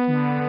Mm-hmm.